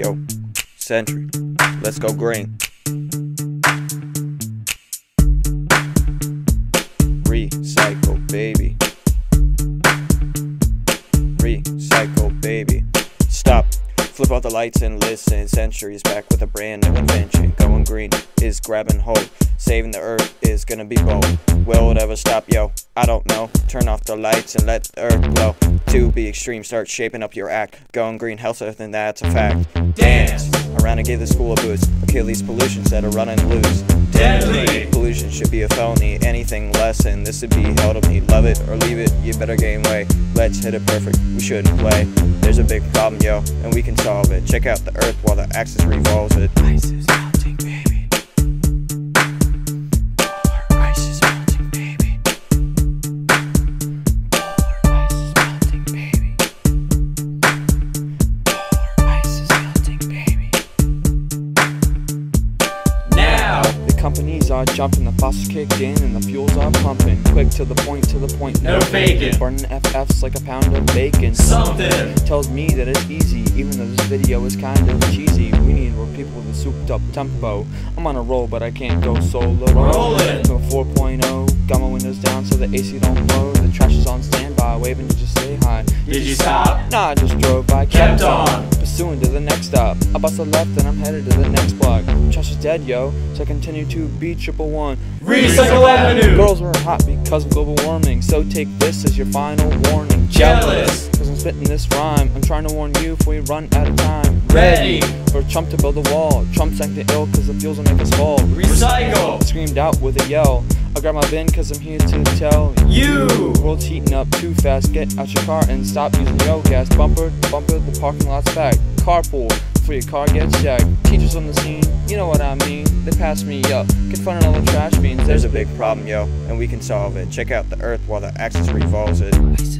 Yo, Century, let's go green. Recycle, baby. Recycle, baby. Stop. Flip out the lights and listen. Century's back with a brand new invention. Going green is grabbing hold. Saving the earth is gonna be bold. Will it ever stop, yo? I don't know. Turn off the lights and let the earth glow. To be extreme, start shaping up your act. Going green helps us, and that's a fact. Dance around and give the school a boost. Achilles pollutions that are running loose. Deadly. Pollution should be a felony. Anything less than this would be held to me. Love it or leave it, you better gain weight. Let's hit it perfect. We shouldn't play. There's a big problem, yo, and we can solve it. Check out the earth while the axis revolves it. Companies are jumping, the faucets kicked in, and the fuels are pumping. Quick to the point, to the point, No faking. Burning FFs like a pound of bacon. Something. tells me that it's easy, even though this video is kind of cheesy. We need more people with a souped up tempo. I'm on a roll, but I can't go solo. Rollin'. I'm a 4.0, got my windows down so the AC don't blow. The trash is on standby, waving to just say hi. Did you stop? Nah, I just drove by, Kept on. To the next stop. I bust a left and I'm headed to the next block. Trash is dead, yo, so I continue to be triple one. Recycle Avenue. Girls are hot because of global warming, so take this as your final warning. Jealous. Cause I'm spitting this rhyme. I'm trying to warn you before we run out of time. Ready. For Trump to build a wall. Trump's acting ill cause the fuels will make us fall. Recycle. Screamed out with a yell. I grab my bin cause I'm here to tell You. World's heating up too fast. Get out your car and stop using yo gas. Bumper, bumper, the parking lot's packed. Carpool, before your car gets jacked. Teachers on the scene, you know what I mean. They pass me up, confronting all the trash beans. There's a big problem, yo, and we can solve it. Check out the earth while the axis revolves it. Ice is